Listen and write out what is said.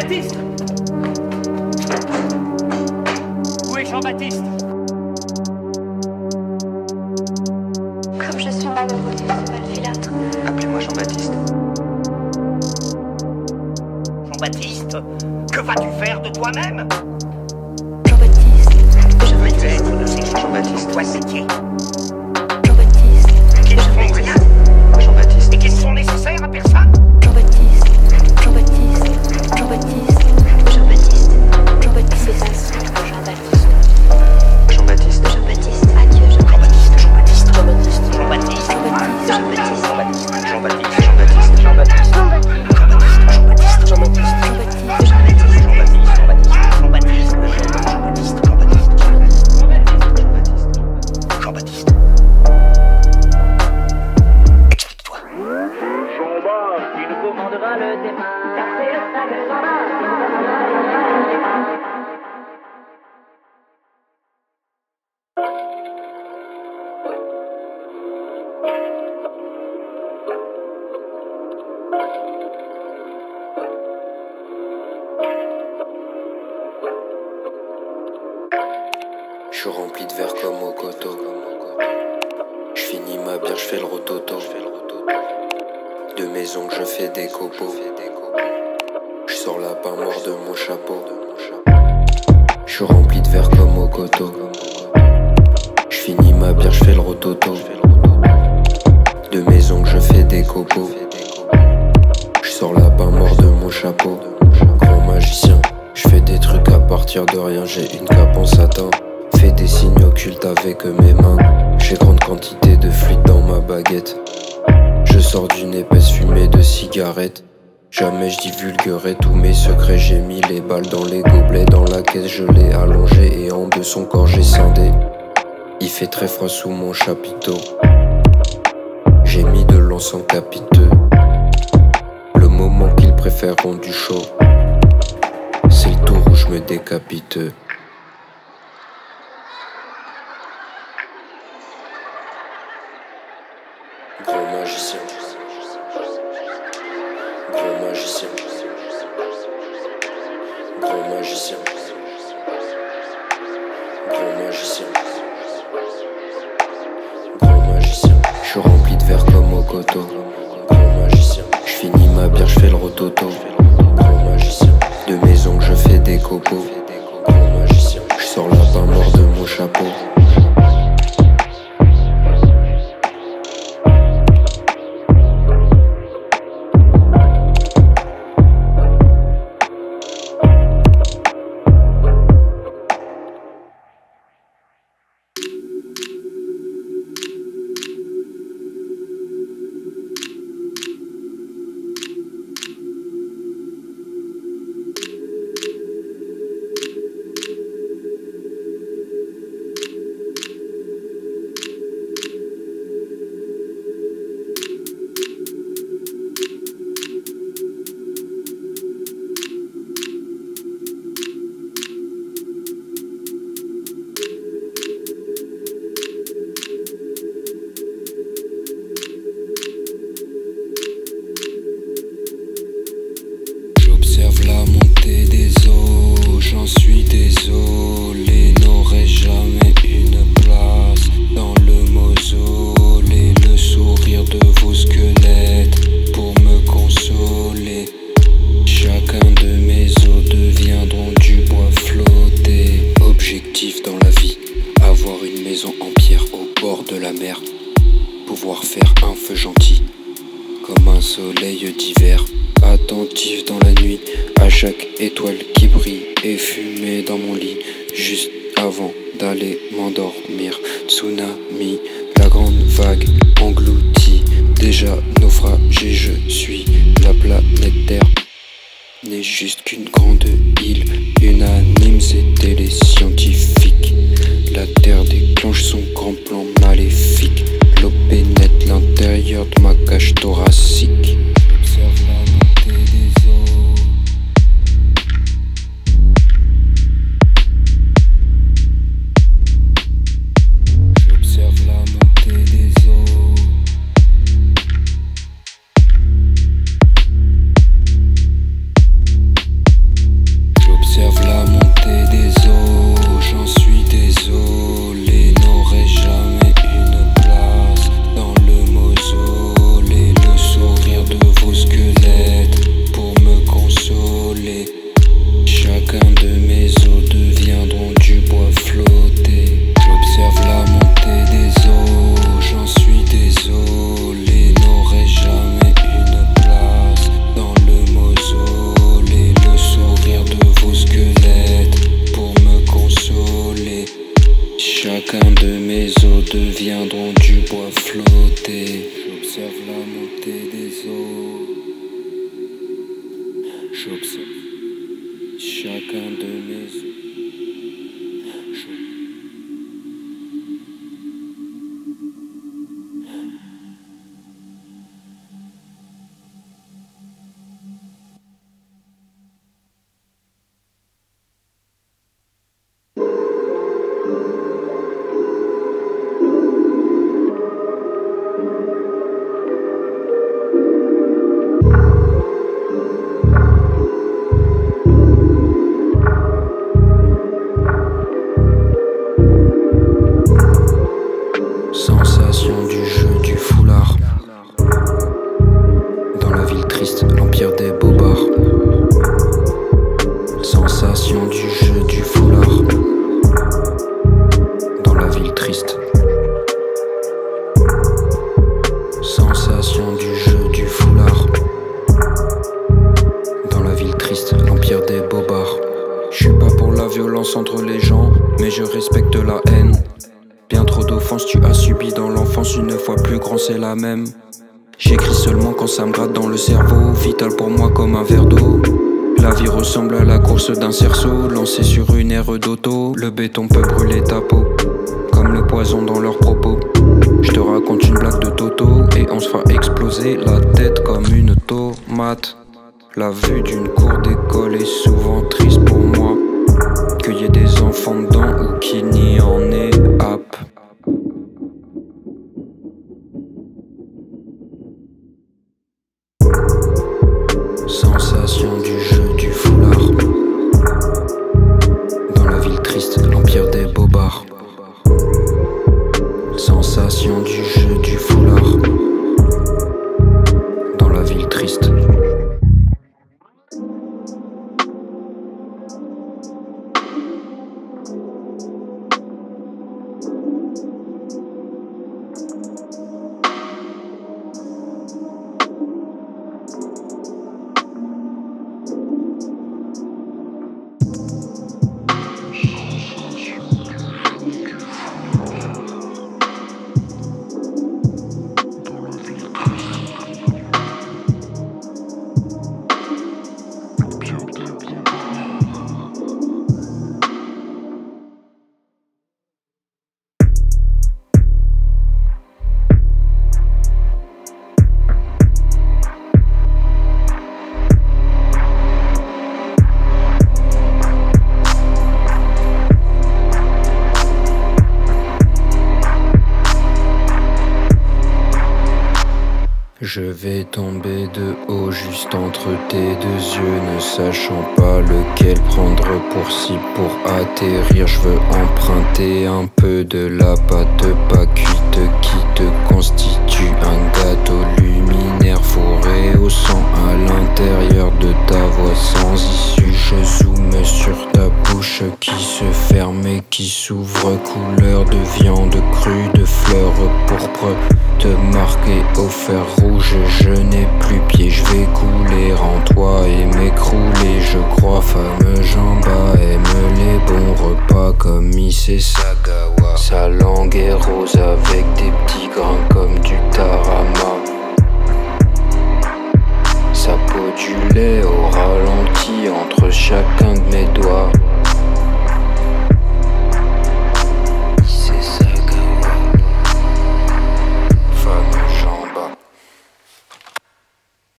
Jean-Baptiste Où est Jean-Baptiste? Comme je suis malheureux, ce malfilâtre. Appelez-moi Jean-Baptiste. Jean-Baptiste Que vas-tu faire de toi-même? Jean-Bart, qui nous commandera le le le départ. Je suis rempli de verre comme au coteau. Je finis ma bière, je fais le rototo. De maison que je fais des copeaux. Je sors la pain mort de mon chapeau. Je rempli de verre comme au coteau. Je finis ma bière, je fais le rototo. De maison que je fais des copeaux. Je sors la pain mort de mon chapeau. Grand magicien, je fais des trucs à partir de rien. J'ai une cape en satin. Fais des signes occultes avec mes mains. J'ai grande quantité de fluide dans ma baguette. Je sors d'une épaisse fumée de cigarette. Jamais je divulguerai tous mes secrets. J'ai mis les balles dans les gobelets. Dans la caisse, je l'ai allongé et en de son corps, j'ai scindé. Il fait très froid sous mon chapiteau. J'ai mis de l'encens capiteux. Le moment qu'ils préfèrent du chaud. C'est le tour où je me décapite. Grand magicien. Grand magicien. Grand magicien. Grand magicien. Je suis rempli de verre comme au coteau. Grand magicien. Je finis ma bière, je fais le rototo. Grand magicien. De maison que je fais des copeaux. Pouvoir faire un feu gentil comme un soleil d'hiver, attentif dans la nuit à chaque étoile qui brille et fumée dans mon lit, juste avant d'aller m'endormir. Tsunami, la grande vague engloutie, déjà naufragé, je suis la planète Terre. N'est juste qu'une grande île, unanime, c'était les scientifiques. La Terre déclenche son grand plan maléfique. L'eau pénètre l'intérieur de ma cage thoracique. Yeah. Une fois plus grand c'est la même. J'écris seulement quand ça me gratte dans le cerveau, vital pour moi comme un verre d'eau. La vie ressemble à la course d'un cerceau, lancé sur une aire d'auto. Le béton peut brûler ta peau, comme le poison dans leurs propos. Je te raconte une blague de Toto, et on se fera exploser la tête comme une tomate. La vue d'une cour d'école est souvent triste pour moi. Qu'il y ait des enfants dedans ou qu'il n'y en ap. Sensation du jeu Je vais tomber de haut juste entre tes deux yeux, ne sachant pas lequel prendre pour cible pour atterrir. Je veux emprunter un peu de la pâte pas cuite qui te constitue un gâteau fourré au sang à l'intérieur de ta voix sans issue. Je zoome sur ta bouche qui se ferme et qui s'ouvre, couleur de viande crue, de fleurs pourpres te marquer au fer rouge. Je n'ai plus pied, je vais couler en toi et m'écrouler. Je crois, fameux Jamba aime les bons repas comme Issei Sagawa. Sa langue est rose avec des